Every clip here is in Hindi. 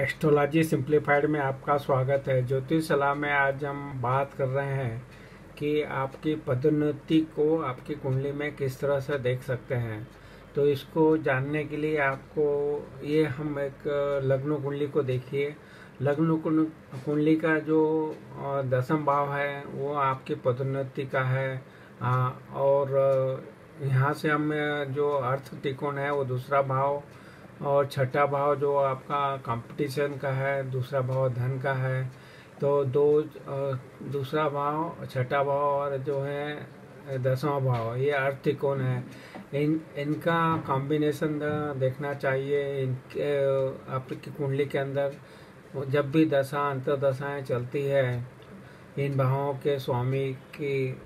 एस्ट्रोलॉजी सिंप्लीफाइड में आपका स्वागत है। ज्योतिष सलाह में आज हम बात कर रहे हैं कि आपकी पदोन्नति को आपकी कुंडली में किस तरह से देख सकते हैं। तो इसको जानने के लिए आपको ये हम एक लग्न कुंडली को देखिए। लग्न कुंडली का जो दसम भाव है, वो आपकी पदोन्नति का है। और यहाँ से हम जो अर्थ त्रिकोण है, वो दूसरा भाव और छठा भाव जो आपका कंपटीशन का है, दूसरा भाव धन का है तो दो दूसरा भाव, छठा भाव और जो है, दसवां भाव, ये त्रिकोण है। इन, इनका कॉम्बिनेशन देखना चाहिए, इनके आपकी कुंडली के अंदर जब भी दशा अंतर दशाएँ चलती है, इन भावों के स्वामी की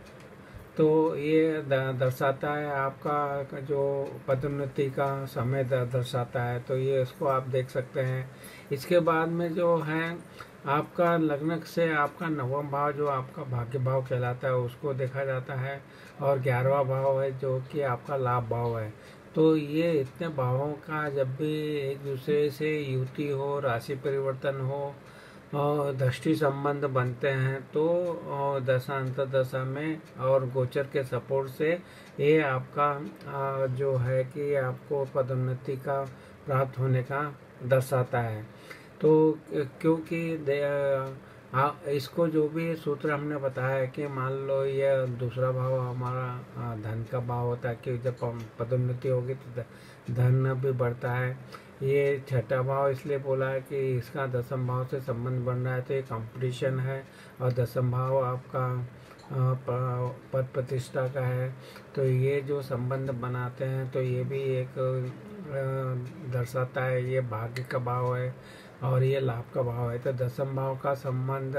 तो ये दर्शाता है आपका जो पदोन्नति का समय दर्शाता है। तो ये इसको आप देख सकते हैं। इसके बाद में जो है, आपका लग्न से आपका नवम भाव जो आपका भाग्य भाव कहलाता है, उसको देखा जाता है। और ग्यारहवा भाव है, जो कि आपका लाभ भाव है। तो ये इतने भावों का जब भी एक दूसरे से युति हो, राशि परिवर्तन हो दृष्टि संबंध बनते हैं तो दशा अंत दशा में और गोचर के सपोर्ट से ये आपका जो है कि आपको पदोन्नति का प्राप्त होने का दर्शाता है। तो क्योंकि इसको जो भी सूत्र हमने बताया है कि मान लो ये दूसरा भाव हमारा धन का भाव होता है कि जब पदोन्नति होगी तो धन भी बढ़ता है। ये छठा भाव इसलिए बोला है कि इसका दसम भाव से संबंध बन रहा है तो ये कंपटीशन है और दसम भाव आपका पद प्रतिष्ठा का है। तो ये जो संबंध बनाते हैं तो ये भी एक दर्शाता है ये भाग्य का भाव है और ये लाभ का भाव है। तो दसम भाव का संबंध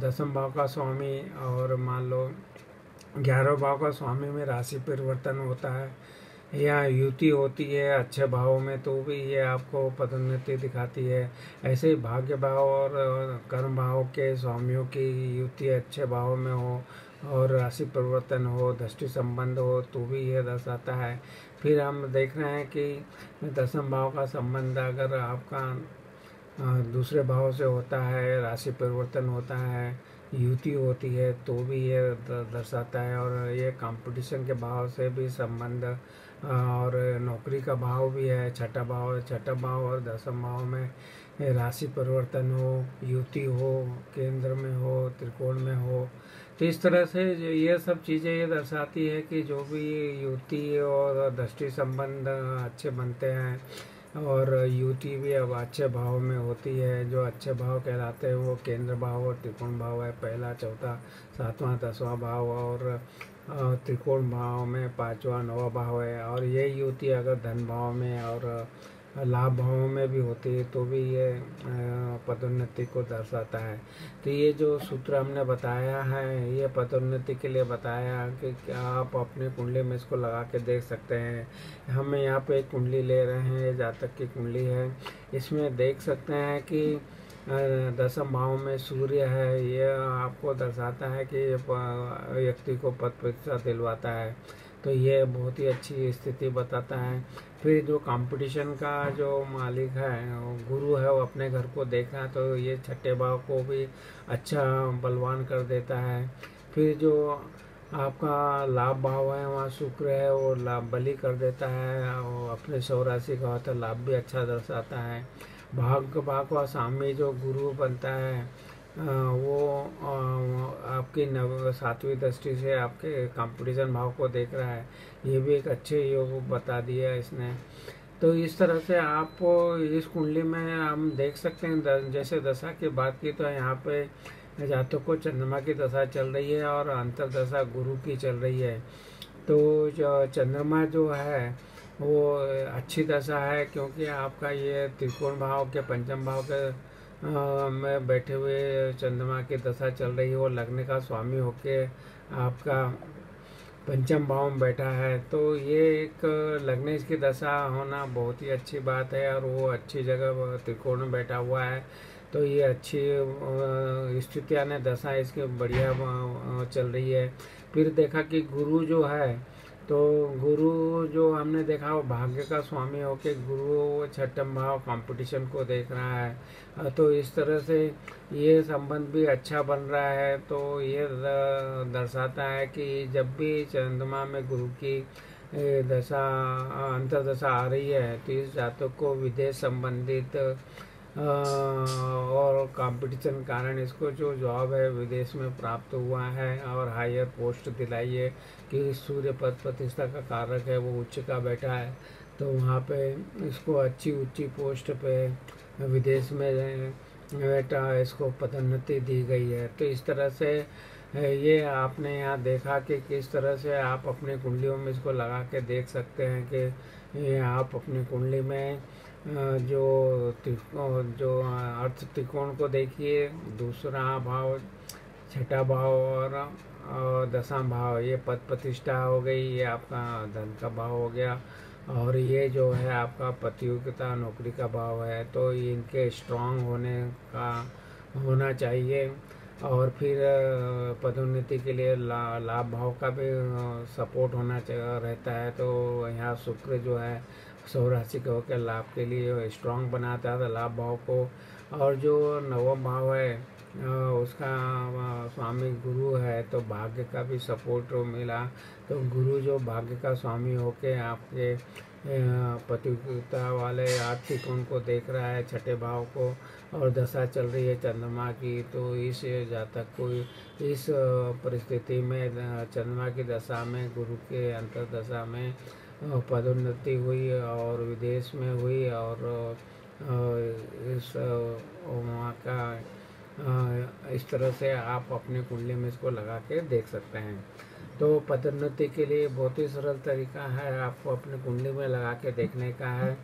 दसम भाव का स्वामी और मान लो ग्यारह भाव का स्वामी में राशि परिवर्तन होता है। या युति होती है अच्छे भाव में तो भी ये आपको पदोन्नति दिखाती है। ऐसे ही भाग्य भाव और कर्म भाव के स्वामियों की युति अच्छे भाव में हो और राशि परिवर्तन हो, दृष्टि संबंध हो तो भी ये दर्शाता है। फिर हम देख रहे हैं कि दसम भाव का संबंध अगर आपका दूसरे भाव से होता है, राशि परिवर्तन होता है युति होती है तो भी ये दर्शाता है और ये कंपटीशन के भाव से भी संबंध और नौकरी का भाव भी है, छठा भाव छठा भाव और दसम भाव में राशि परिवर्तन हो, युति हो, केंद्र में हो, त्रिकोण में हो। तो इस तरह से ये सब चीज़ें ये दर्शाती है कि जो भी युति और दृष्टि संबंध अच्छे बनते हैं और युति भी अब अच्छे भाव में होती है। जो अच्छे भाव कहलाते हैं वो केंद्र भाव और त्रिकोण भाव है। पहला, चौथा, सातवां, दसवां भाव और त्रिकोण भाव में पांचवा, नवा भाव है। और ये युति अगर धन भाव में और लाभ भावों में भी होती है तो भी ये पदोन्नति को दर्शाता है। तो ये जो सूत्र हमने बताया है, ये पदोन्नति के लिए बताया कि क्या आप अपने कुंडली में इसको लगा के देख सकते हैं। हम यहाँ पे एक कुंडली ले रहे हैं जातक की कुंडली है। इसमें देख सकते हैं कि दसम भाव में सूर्य है यह आपको दर्शाता है कि व्यक्ति को पद प्रतिष्ठा दिलवाता है। तो ये बहुत ही अच्छी स्थिति बताता है। फिर जो कंपटीशन का जो मालिक है गुरु है, वो अपने घर को देखा तो ये छठे भाव को भी अच्छा बलवान कर देता है। फिर जो आपका लाभ भाव है, वहाँ शुक्र है, वो लाभ बलि कर देता है और अपने सौ राशि का होता है लाभ भी अच्छा दर्शाता है। भाग भाग व सामी जो गुरु बनता है वो आपकी नव, सातवीं दृष्टि से आपके कंपटीशन भाव को देख रहा है। ये भी एक अच्छे योग बता दिया इसने। तो इस तरह से आप इस कुंडली में हम देख सकते हैं। जैसे दशा की बात की तो यहाँ पे जातक को चंद्रमा की दशा चल रही है और अंतरदशा गुरु की चल रही है। तो जो चंद्रमा जो है, वो अच्छी दशा है क्योंकि आपका ये त्रिकोण भाव के पंचम भाव के में बैठे हुए चंद्रमा की दशा चल रही है लगने का स्वामी होके आपका पंचम भाव में बैठा है। तो ये एक लगने की दशा होना बहुत ही अच्छी बात है और वो अच्छी जगह त्रिकोण में बैठा हुआ है। तो ये अच्छी स्थितियाँ ने दशा इसकी बढ़िया चल रही है। फिर देखा कि गुरु जो है तो गुरु जो हमने देखा, वो भाग्य का स्वामी होके गुरु छठम भाव कंपटीशन को देख रहा है। तो इस तरह से ये संबंध भी अच्छा बन रहा है। तो ये दर्शाता है कि जब भी चंद्रमा में गुरु की दशा, अंतरदशा आ रही है तो इस जातक को विदेश संबंधित और कंपटीशन कारण इसको जो जॉब है विदेश में प्राप्त हुआ है और हायर पोस्ट दिलाई है कि सूर्य पद प्रतिष्ठा का कारक है, वो उच्च का बैठा है तो वहाँ पे इसको अच्छी ऊँची पोस्ट पे विदेश में बेटा इसको पदोन्नति दी गई है। तो इस तरह से ये आपने यहाँ देखा कि किस तरह से आप अपनी कुंडलियों में इसको लगा के देख सकते हैं कि ये आप अपनी कुंडली में जो जो अर्थ त्रिकोण को देखिए दूसरा भाव छठा भाव और दसम भाव ये पद प्रतिष्ठा हो गई ये आपका धन का भाव हो गया और ये जो है आपका प्रतियोगिता नौकरी का भाव है तो इनके स्ट्रांग होने का होना चाहिए और फिर पदोन्नति के लिए ला, लाभ भाव का भी सपोर्ट होना रहता है तो यहाँ शुक्र जो है सौ राशि के होकर लाभ के लिए स्ट्रांग बनाता है लाभ भाव को। और जो नवम भाव है उसका स्वामी गुरु है तो भाग्य का भी सपोर्ट मिला। तो गुरु जो भाग्य का स्वामी होके आपके प्रतियोगिता वाले आर्थिक उनको देख रहा है, छठे भाव को, और दशा चल रही है चंद्रमा की तो इस जातक को, इस परिस्थिति में चंद्रमा की दशा में, गुरु के अंतर दशा में पदोन्नति हुई और विदेश में हुई और इस वहाँ का इस तरह से आप अपने कुंडली में इसको लगा के देख सकते हैं। तो पदोन्नति के लिए बहुत ही सरल तरीका है, आपको अपने कुंडली में लगा के देखने का है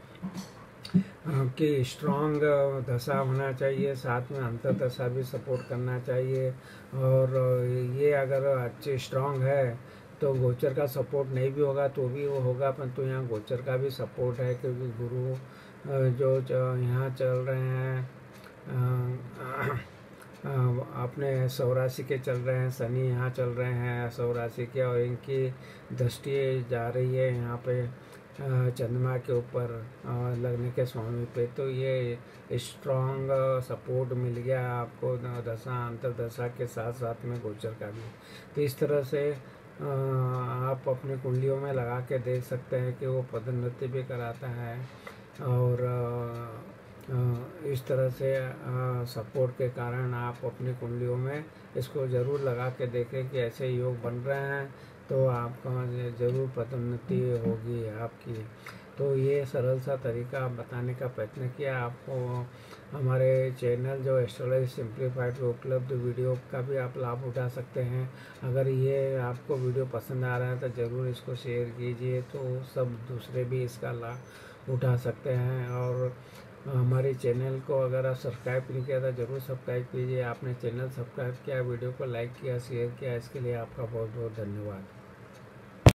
कि स्ट्रॉन्ग दशा होना चाहिए, साथ में अंतर दशा भी सपोर्ट करना चाहिए, और ये अगर अच्छे स्ट्रॉन्ग है तो गोचर का सपोर्ट नहीं भी होगा तो भी वो होगा परंतु यहाँ गोचर का भी सपोर्ट है क्योंकि गुरु जो यहाँ चल रहे हैं अपने सौराशि के चल रहे हैं, शनि यहाँ चल रहे हैं सौराशि के, और इनकी दृष्टि जा रही है यहाँ पे चंद्रमा के ऊपर लगने के स्वामी पे। तो ये स्ट्रॉन्ग सपोर्ट मिल गया आपको दशा अंतर दशा के साथ साथ में गोचर का भी। तो इस तरह से आप अपने कुंडलियों में लगा के देख सकते हैं कि वो पदोन्नति भी कराता है और इस तरह से सपोर्ट के कारण आप अपनी कुंडलियों में इसको ज़रूर लगा के देखें कि ऐसे योग बन रहे हैं तो आपका ज़रूर पदोन्नति होगी आपकी। तो ये सरल सा तरीका बताने का प्रयत्न किया, आपको हमारे चैनल जो एस्ट्रोलॉजी सिंप्लीफाइड पे उपलब्ध वीडियो का भी आप लाभ उठा सकते हैं। अगर ये आपको वीडियो पसंद आ रहा है तो ज़रूर इसको शेयर कीजिए तो सब दूसरे भी इसका लाभ उठा सकते हैं। और हमारे चैनल को अगर आप सब्सक्राइब नहीं किया तो ज़रूर सब्सक्राइब कीजिए। आपने चैनल सब्सक्राइब किया, वीडियो को लाइक किया शेयर किया, इसके लिए आपका बहुत बहुत धन्यवाद।